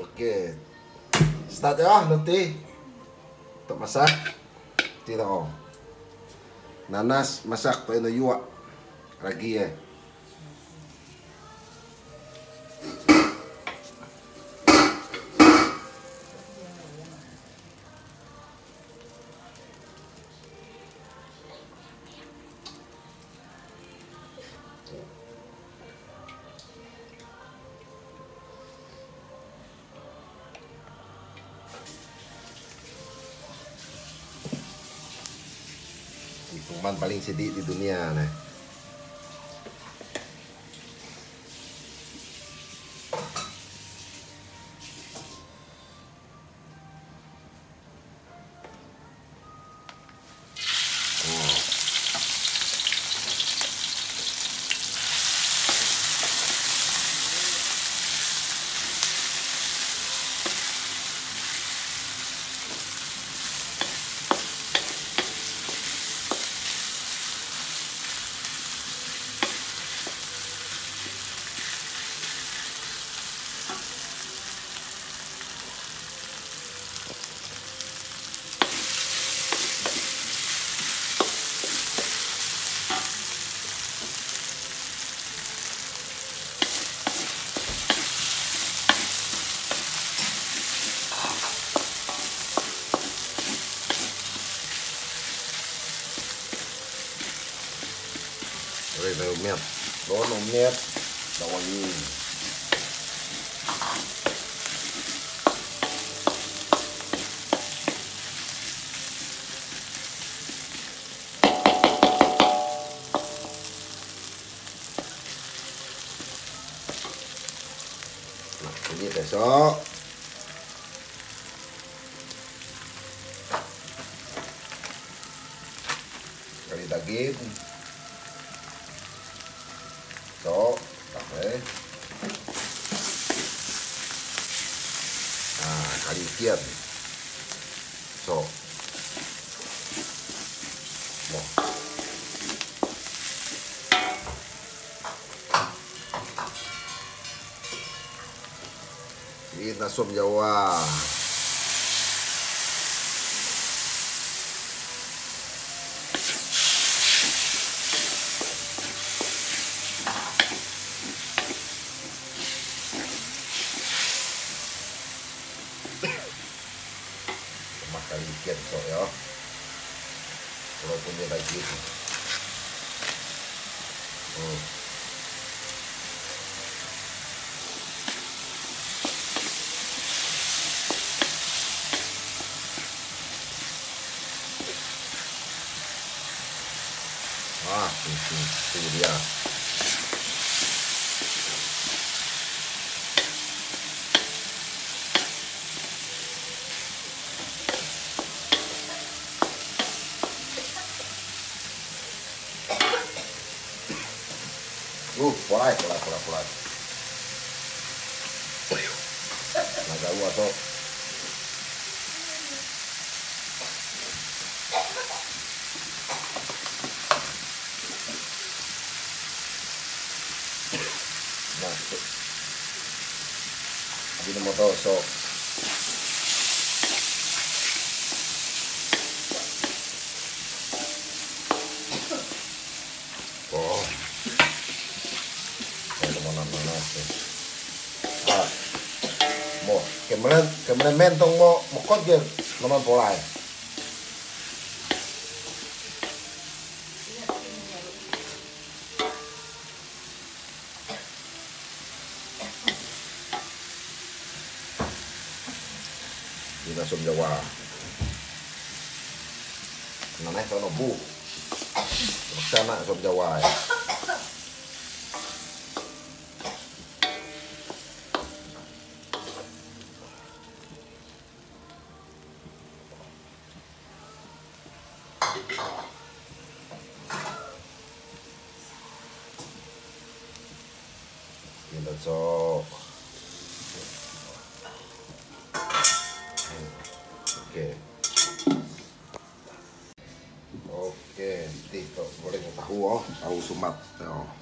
Oke. Start ya, nanti. Untuk masak. Oh. Nanas masak tayo na yuwa. Ragi eh. Paling sedih di dunia nih. 그래 넣으면 넣어놓으면 넣어이 이렇게 해서 여기 다김 Ini nasum Jawa. makan ikan so ya walaupun daging hmm. Infusiunea. Uh, por ahí, por ahí, por ahí, por ahí. Nagau atau Saya mau. Mo, kemudian kemudian mentong mo mo kodger naman polai. Di nasum Jawa. Namanya sono bu. Sana sum Jawa ya. Kita cok. que listo, por eso está jugado, a usar un mate.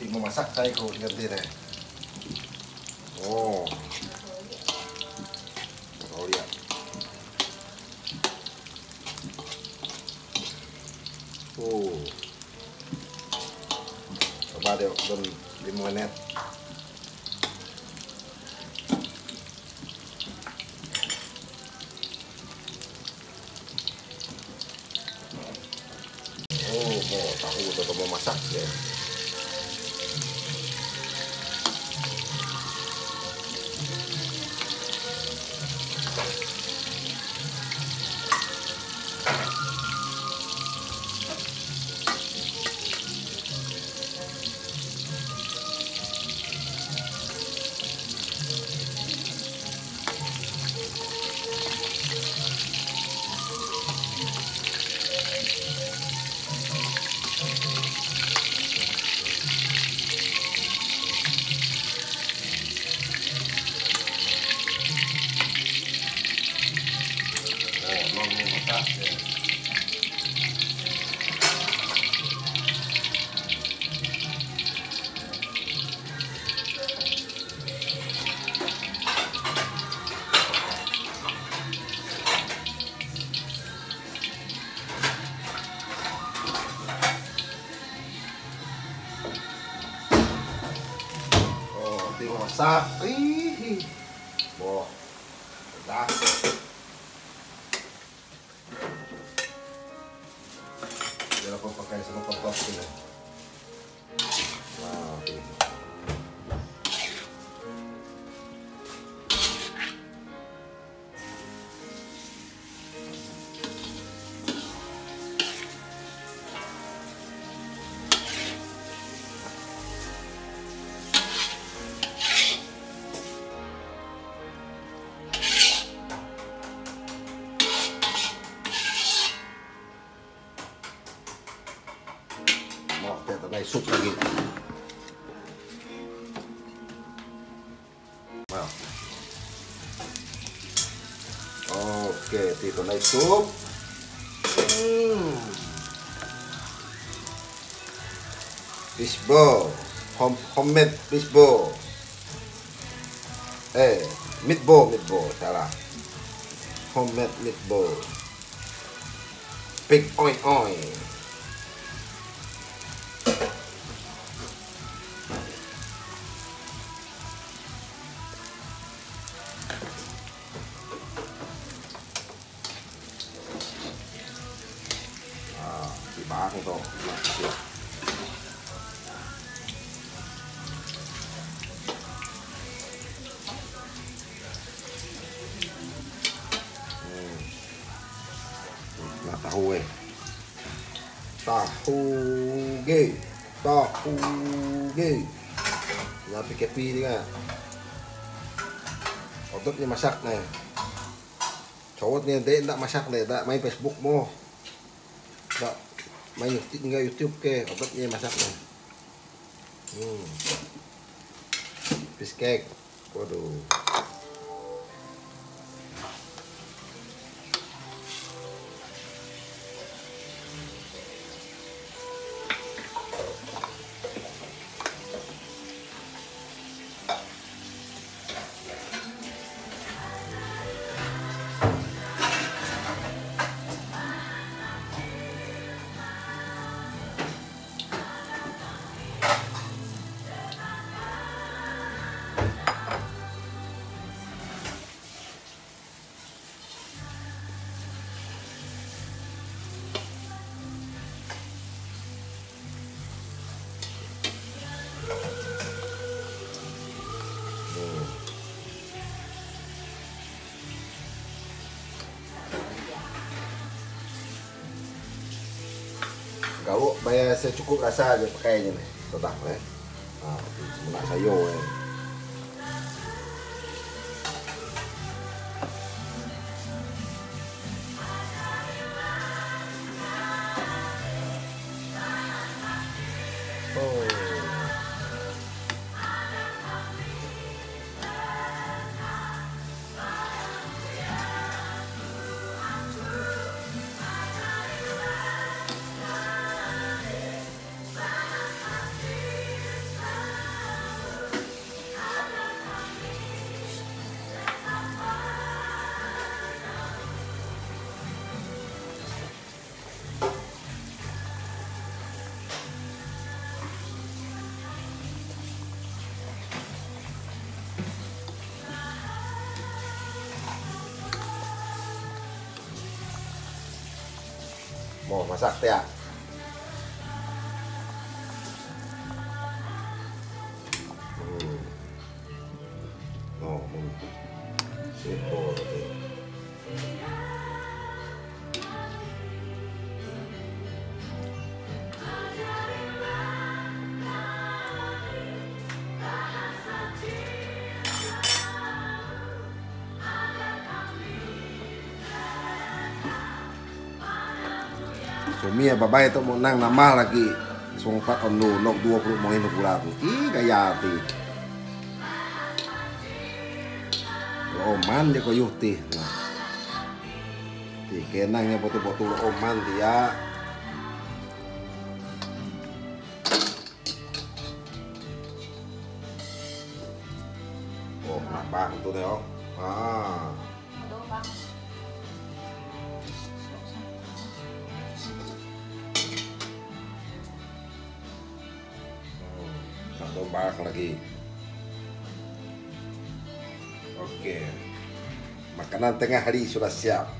thì mà sắc tay khổ nhập đi này. Ồ. Rồi ạ ồ. Ba đều dần đi mua nét. Oh, mau tahu udah mau masak ya. logo vou botar. É. deu uma sa... Ih, boa pedaço. Aku pakai sama kompos ini. Nah, Oke, Tito naik sup. Hmm. Fishball. Home, homemade fishball. Eh, meatball, meatball, salah. Homemade meatball. Pig oin oin. là tà hù ghê. Tà hù ghê, tà hù ghê. Là phải kẹp đi cả ở tốt như masak này. Chowat niya dahil na masak na da may Facebook mo da may YouTube nga YouTube ke kapat niya masak na hmm fish cake Kau bayar secukup rasa aja pakainya nih, tetap ya. Nah, semuanya sayo ya. Mau masak ya. Hmm. oh simple Sumi ya babai itu mau nang nama lagi Songpat on nok dua puluh mau ini pulang Ih gaya ti Oman dia kau yuti nah. Ti kenangnya betul-betul oman dia Oh, bang tuh deh oh. Ah. Tombak lagi. Oke. Makanan tengah hari sudah siap